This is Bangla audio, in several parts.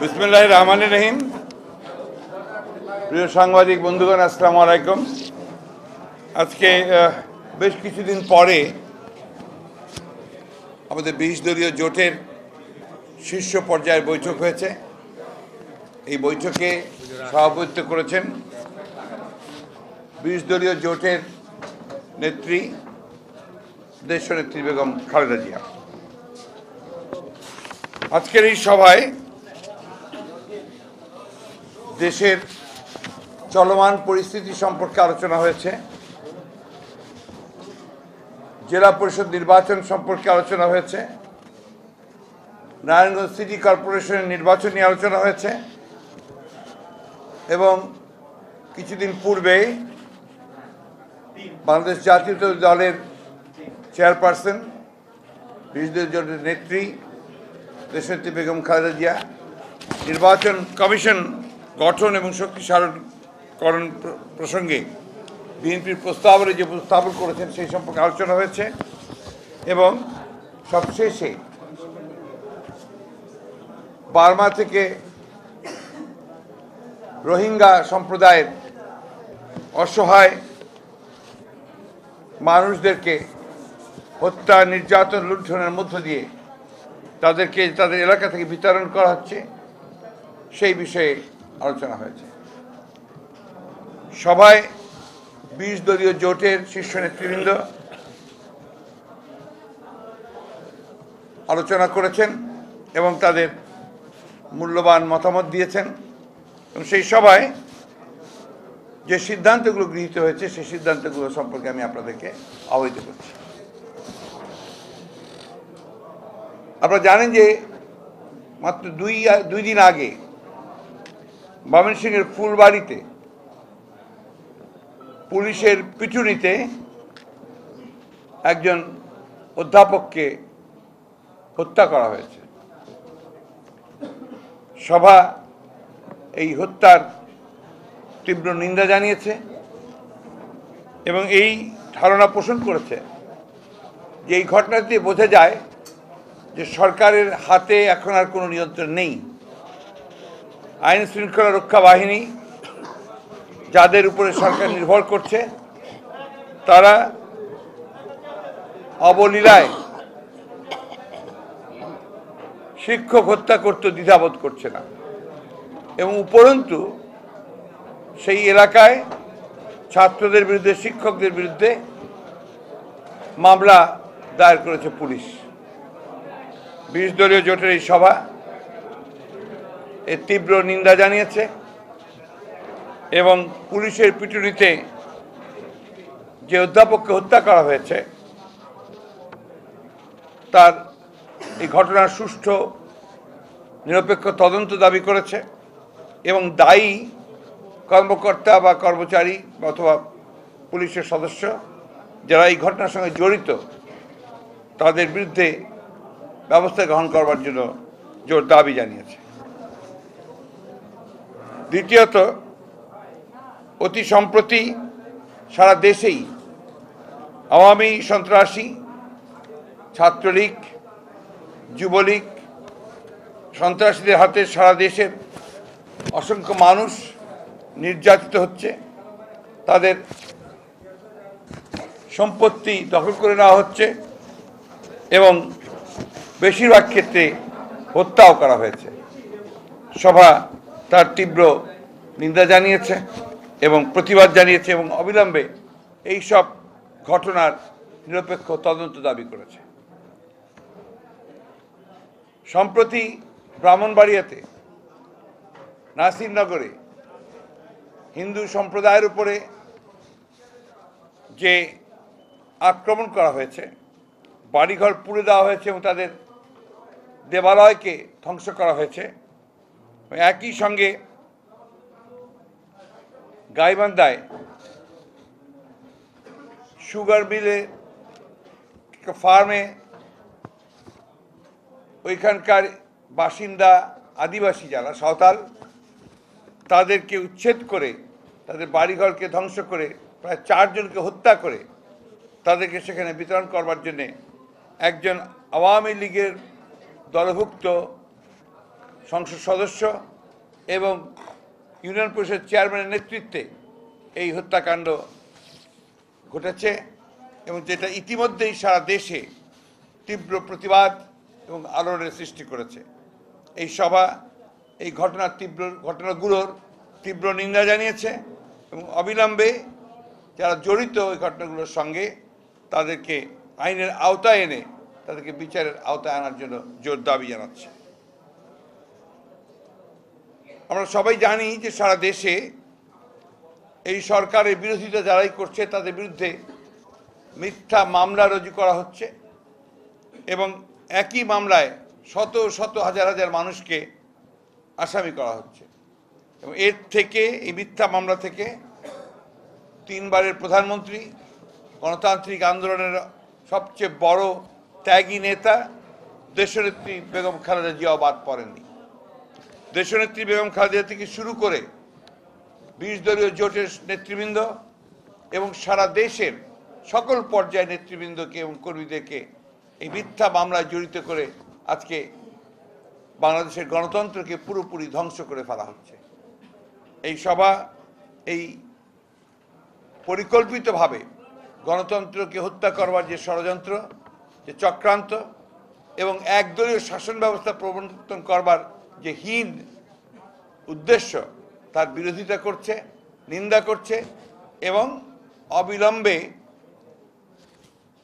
বিসমুল্লাহ রহমান রহিম। প্রিয় সাংবাদিক বন্ধুগণ, আসসালামু আলাইকুম। আজকে বেশ কিছুদিন পরে আমাদের বিশ দলীয় জোটের শীর্ষ পর্যায়ের বৈঠক হয়েছে। এই বৈঠকে সভাপতিত্ব করেছেন বিশ দলীয় জোটের নেত্রী, দেশ নেত্রী বেগম খালেদা জিয়া। আজকের এই সভায় দেশের চলমান পরিস্থিতি সম্পর্কে আলোচনা হয়েছে। জেলা পরিষদ নির্বাচন সম্পর্কে আলোচনা হয়েছে। নারায়ণগঞ্জ সিটি কর্পোরেশনের নির্বাচন নিয়ে আলোচনা হয়েছে। এবং কিছুদিন পূর্বে বাংলাদেশ জাতীয় দলের চেয়ারপারসন, বিরোধী জোটের নেত্রী, দেশনেত্রী বেগম খালেদা জিয়া, নির্বাচন কমিশন গঠন এবং শক্তিশালীকরণ প্র- প্রসঙ্গে বিএনপির প্রস্তাবনে যে উপস্থাপন করেছেন সেই সম্পর্কে আলোচনা হয়েছে এবং সবশেষে বার্মা থেকে রোহিঙ্গা সম্প্রদায়ের অসহায় মানুষদেরকে হত্যা, নির্যাতন, লুণ্ঠনের মধ্য দিয়ে তাদেরকে তাদের এলাকা থেকে বিতরণ করা হচ্ছে। সেই বিষয়ে আলোচনা হয়েছে। সভায় বিশ দলীয় জোটের শীর্ষ নেতৃবৃন্দ আলোচনা করেছেন এবং তাদের মূল্যবান মতামত দিয়েছেন। এবং সেই সভায় যে সিদ্ধান্তগুলো গৃহীত হয়েছে, সেই সিদ্ধান্তগুলো সম্পর্কে আমি আপনাদেরকে অবহিত করছি। আপনারা জানেন যে মাত্র দুই দুই দিন আগে ময়মনসিংহের ফুলবাড়িতে, পুলিশের পিটুনিতে একজন অধ্যাপককে হত্যা করা হয়েছে। সভা এই হত্যার তীব্র নিন্দা জানিয়েছে এবং এই ধারণা পোষণ করেছে যে এই ঘটনাটি বোঝা যায় যে সরকারের হাতে এখন আর কোনো নিয়ন্ত্রণ নেই। আইন শৃঙ্খলা রক্ষা বাহিনী যাদের উপরে সরকার নির্ভর করছে, তারা অবলীলায় শিক্ষক হত্যা করতে দ্বিধাবোধ করছে না। এবং উপরন্তু সেই এলাকায় ছাত্রদের বিরুদ্ধে, শিক্ষকদের বিরুদ্ধে মামলা দায়ের করেছে পুলিশ। বিশ দলীয় জোটের এই সভা এর তীব্র নিন্দা জানিয়েছে এবং পুলিশের পিটুনিতে যে অধ্যাপককে হত্যা করা হয়েছে, তার এই ঘটনার সুষ্ঠু নিরপেক্ষ তদন্ত দাবি করেছে এবং দায়ী কর্মকর্তা বা কর্মচারী অথবা পুলিশের সদস্য যারা এই ঘটনার সঙ্গে জড়িত, তাদের বিরুদ্ধে ব্যবস্থা গ্রহণ করবার জন্য জোর দাবি জানিয়েছে। দ্বিতীয়ত, অতি সম্প্রতি সারা দেশেই আওয়ামী সন্ত্রাসী, ছাত্রলীগ, যুবলীগ, সন্ত্রাসীদের হাতে সারা দেশের অসংখ্য মানুষ নির্যাতিত হচ্ছে। তাদের সম্পত্তি দখল করে নেওয়া হচ্ছে এবং বেশিরভাগ ক্ষেত্রে হত্যাও করা হয়েছে। সভা তার তীব্র নিন্দা জানিয়েছে এবং প্রতিবাদ জানিয়েছে এবং অবিলম্বে এই সব ঘটনার নিরপেক্ষ তদন্ত দাবি করেছে। সম্প্রতি ব্রাহ্মণবাড়িয়াতে নাসিরনগরে হিন্দু সম্প্রদায়ের উপরে যে আক্রমণ করা হয়েছে, বাড়িঘর পুড়ে দেওয়া হয়েছে এবং তাদের দেবালয়কে ধ্বংস করা হয়েছে একই সঙ্গে গাইবান্ধায় সুগার মিলে ফার্মে ওইখানকার বাসিন্দা আদিবাসী যারা সাঁওতাল, তাদেরকে উচ্ছেদ করে, তাদের বাড়িঘরকে ধ্বংস করে, প্রায় চারজনকে হত্যা করে, তাদেরকে সেখানে বিতরণ করবার জন্যে একজন আওয়ামী লীগের দলভুক্ত সংসদ সদস্য এবং ইউনিয়ন পরিষদ চেয়ারম্যানের নেতৃত্বে এই হত্যাকাণ্ড ঘটেছে এবং যেটা ইতিমধ্যেই সারা দেশে তীব্র প্রতিবাদ এবং আলোড়নের সৃষ্টি করেছে। এই সভা, এই ঘটনার তীব্র, ঘটনাগুলোর তীব্র নিন্দা জানিয়েছে এবং অবিলম্বে যারা জড়িত ওই ঘটনাগুলোর সঙ্গে তাদেরকে আইনের আওতায় এনে তাদেরকে বিচারের আওতায় আনার জন্য জোর দাবি জানাচ্ছে। আমরা সবাই জানি যে সারা দেশে এই সরকারের বিরোধিতা যারাই করছে, তাদের বিরুদ্ধে মিথ্যা মামলা রুজু করা হচ্ছে এবং একই মামলায় শত শত হাজার হাজার মানুষকে আসামি করা হচ্ছে। এবং এর থেকে, এই মিথ্যা মামলা থেকে তিনবারের প্রধানমন্ত্রী, গণতান্ত্রিক আন্দোলনের সবচেয়ে বড় ত্যাগী নেতা, দেশনেত্রী বেগম খালেদা জিয়াও বাদ পড়েননি। দেশনেত্রী বেগম খালেদা থেকে শুরু করে বিশ দলীয় জোটের নেতৃবৃন্দ এবং সারা দেশের সকল পর্যায়ের নেতৃবৃন্দকে এবং কর্মীদেরকে এই মিথ্যা মামলায় জড়িত করে আজকে বাংলাদেশের গণতন্ত্রকে পুরোপুরি ধ্বংস করে ফেলা হচ্ছে। এই সভা এই পরিকল্পিতভাবে গণতন্ত্রকে হত্যা করবার যে ষড়যন্ত্র, যে চক্রান্ত এবং একদলীয় শাসন ব্যবস্থা প্রবর্তন করবার যে হীন উদ্দেশ্য তার বিরোধিতা করছে, নিন্দা করছে এবং অবিলম্বে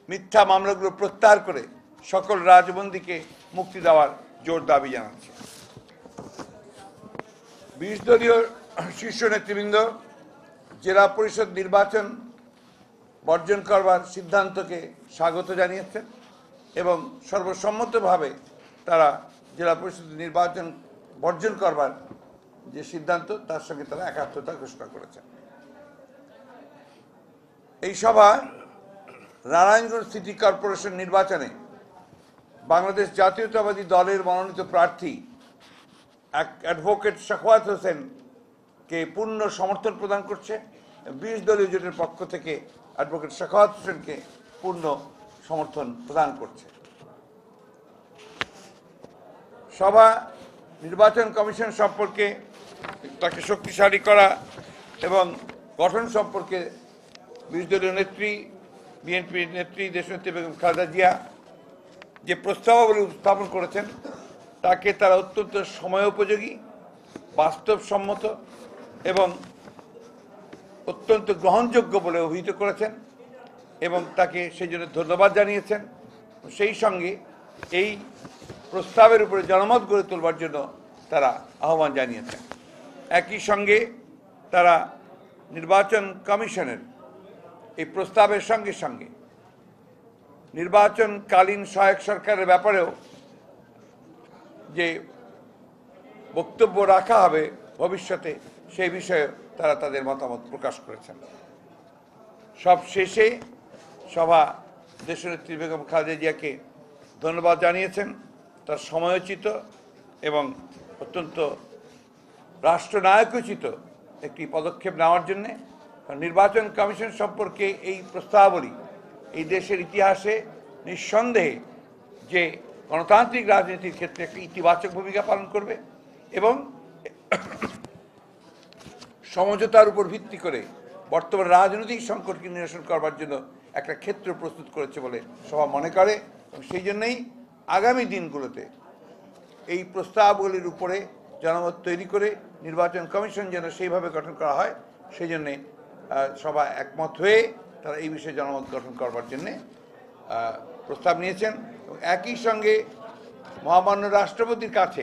মিথ্যা মামলাগুলো প্রত্যাহার করে সকল রাজবন্দীকে মুক্তি দেওয়ার জোর দাবি জানাচ্ছে। বিশ দলীয় শীর্ষ নেতৃবৃন্দ, জেলা পরিষদ নির্বাচন বর্জন করবার সিদ্ধান্তকে স্বাগত জানিয়েছেন এবং সর্বসম্মতভাবে তারা জেলা পরিষদ নির্বাচন বর্জন করবার যে সিদ্ধান্ত, তার সঙ্গে তারা একাত্মতা ঘোষণা করেছেন। এই সভা নারায়ণগঞ্জ সিটি কর্পোরেশন নির্বাচনে বাংলাদেশ জাতীয়তাবাদী দলের মনোনীত প্রার্থী এক অ্যাডভোকেট শাখওয়াত হোসেনকে পূর্ণ সমর্থন প্রদান করছে। বিশ দলীয় জোটের পক্ষ থেকে অ্যাডভোকেট শাখওয়াত হোসেনকে পূর্ণ সমর্থন প্রদান করছে। সভা, নির্বাচন কমিশন সম্পর্কে তাকে শক্তিশালী করা এবং গঠন সম্পর্কে বিরোধী নেত্রী বিএনপির নেত্রী দেশনেত্রী বেগম খালেদা জিয়া যে প্রস্তাবাবলী উপস্থাপন করেছেন, তাকে তারা অত্যন্ত সময় সময়োপযোগী বাস্তবসম্মত এবং অত্যন্ত গ্রহণযোগ্য বলে অভিহিত করেছেন এবং তাকে সেই জন্য ধন্যবাদ জানিয়েছেন। সেই সঙ্গে এই প্রস্তাবের উপরে জনমত গড়ে তোলবার জন্য তারা আহ্বান জানিয়েছেন একই সঙ্গে তারা নির্বাচন কমিশনের এই প্রস্তাবের সঙ্গে সঙ্গে নির্বাচনকালীন সহায়ক সরকারের ব্যাপারেও যে বক্তব্য রাখা হবে ভবিষ্যতে সেই বিষয়ে তারা তাদের মতামত প্রকাশ করেছেন। সব শেষে সভা দেশনেত্রী বেগম খালেদা জিয়াকে ধন্যবাদ জানিয়েছেন। তার সময়োচিত এবং অত্যন্ত রাষ্ট্রনায়কোচিত একটি পদক্ষেপ নেওয়ার জন্যে নির্বাচন কমিশন সম্পর্কে এই প্রস্তাবলী এই দেশের ইতিহাসে নিঃসন্দেহে যে গণতান্ত্রিক রাজনীতির ক্ষেত্রে একটি ইতিবাচক ভূমিকা পালন করবে এবং সমঝোতার উপর ভিত্তি করে বর্তমান রাজনৈতিক সংকটকে নিরসন করবার জন্য একটা ক্ষেত্র প্রস্তুত করেছে বলে সভা মনে করে এবং সেই জন্যই আগামী দিনগুলোতে এই প্রস্তাবগুলির উপরে জনমত তৈরি করে নির্বাচন কমিশন যেন সেইভাবে গঠন করা হয় সেই জন্যে সভা একমত হয়ে তারা এই বিষয়ে জনমত গঠন করবার জন্যে প্রস্তাব নিয়েছেন। এবং একই সঙ্গে মহামান্য রাষ্ট্রপতির কাছে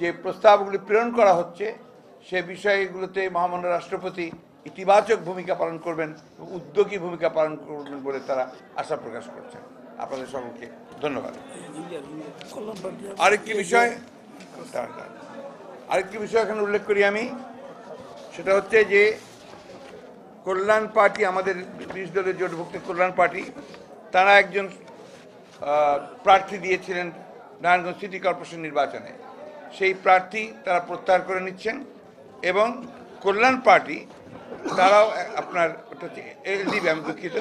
যে প্রস্তাবগুলি প্রেরণ করা হচ্ছে, সে বিষয়গুলোতে মহামান্য রাষ্ট্রপতি ইতিবাচক ভূমিকা পালন করবেন উদ্যোগী ভূমিকা পালন করবেন বলে তারা আশা প্রকাশ করছেন। আপনাদের সকলকে ধন্যবাদ। আরেকটি বিষয়। আরেকটি বিষয় এখানে উল্লেখ করি আমি। সেটা হচ্ছে যে কল্যাণ পার্টি আমাদের বিশ দলের জোটভুক্ত কল্যাণ পার্টি তারা একজন প্রার্থী দিয়েছিলেন নারায়ণগঞ্জ সিটি কর্পোরেশন নির্বাচনে। সেই প্রার্থী তারা প্রত্যাহার করে নিচ্ছেন এবং কল্যাণ পার্টি তারাও আপনার ওটা হচ্ছে এলডিপি আমি দুঃখিত।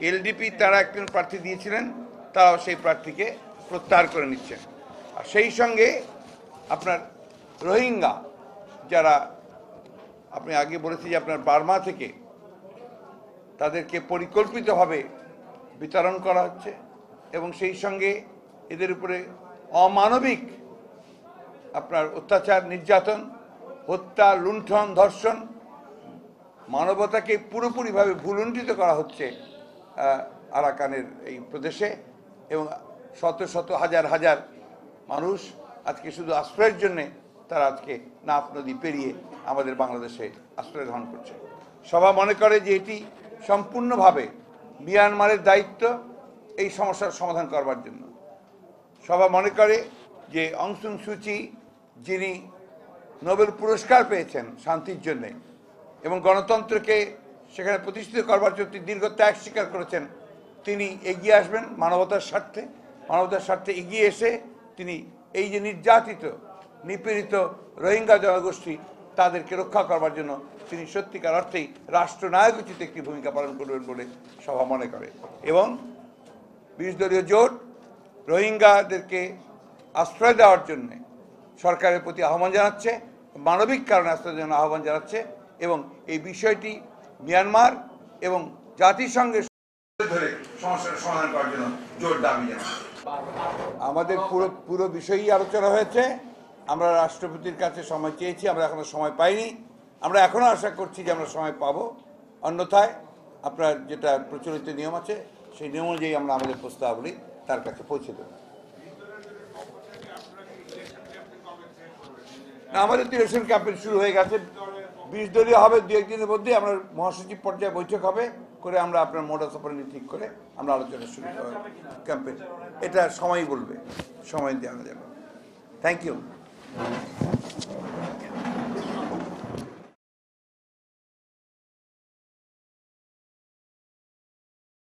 এলডিপি তারা একজন প্রার্থী দিয়েছিলেন তারাও সেই প্রার্থীকে প্রত্যাহার করে নিচ্ছেন। আর সেই সঙ্গে আপনার রোহিঙ্গা, যারা আপনি আগে বলেছি যে আপনার বার্মা থেকে তাদেরকে পরিকল্পিতভাবে বিতরণ করা হচ্ছে এবং সেই সঙ্গে এদের উপরে অমানবিক আপনার অত্যাচার, নির্যাতন, হত্যা, লুণ্ঠন, ধর্ষণ, মানবতাকে পুরোপুরিভাবে ভুলুণ্ঠিত করা হচ্ছে আরাকানের এই প্রদেশে এবং শত শত হাজার হাজার মানুষ আজকে শুধু আশ্রয়ের জন্যে তারা আজকে নাফ নদী পেরিয়ে আমাদের বাংলাদেশে আশ্রয় গ্রহণ করছে। সভা মনে করে যে এটি সম্পূর্ণভাবে মিয়ানমারের দায়িত্ব এই সমস্যার সমাধান করবার জন্য। সভা মনে করে যে অংসুং সুচি যিনি নোবেল পুরস্কার পেয়েছেন শান্তির জন্যে এবং গণতন্ত্রকে সেখানে প্রতিষ্ঠিত করবার জন্য তিনি দীর্ঘ ত্যাগ স্বীকার করেছেন। তিনি এগিয়ে আসবেন মানবতার স্বার্থে। মানবতার স্বার্থে এগিয়ে এসে তিনি এই যে নির্যাতিত, নিপীড়িত রোহিঙ্গা জনগোষ্ঠী তাদেরকে রক্ষা করবার জন্য তিনি সত্যিকার অর্থেই রাষ্ট্রনায়ক উচিত একটি ভূমিকা পালন করবেন বলে সভা মনে করে। এবং বিশ দলীয় জোট রোহিঙ্গাদেরকে আশ্রয় দেওয়ার জন্য সরকারের প্রতি আহ্বান জানাচ্ছে, মানবিক কারণে আশ্রয়ের জন্য আহ্বান জানাচ্ছে এবং এই বিষয়টি মিয়ানমার এবং জাতিসংঘের ধরে সমস্যার সমাধান করার জন্য জোর দাবি আমাদের পুরো পুরো বিষয়ই আলোচনা হয়েছে। আমরা রাষ্ট্রপতির কাছে সময় চেয়েছি, আমরা এখনও সময় পাইনি। আমরা এখনও আশা করছি যে আমরা সময় পাবো। অন্যথায় আপনার যেটা প্রচলিত নিয়ম আছে, সেই নিয়ম অনুযায়ী আমরা আমাদের প্রস্তাবগুলি তার কাছে পৌঁছে দেবো। আমাদের তো ক্যাম্পেইন শুরু হয়ে গেছে। বিশ দলীয় হবে, দু একদিনের মধ্যে আমরা মহাসচিব পর্যায়ে বৈঠক হবে করে আমরা আপনার মোডাস অপারেন্ডি ঠিক করে আমরা আলোচনা শুরু করব ক্যাম্পেন এটা সময় বলবে, সময় দেওয়া যাবে। Thank you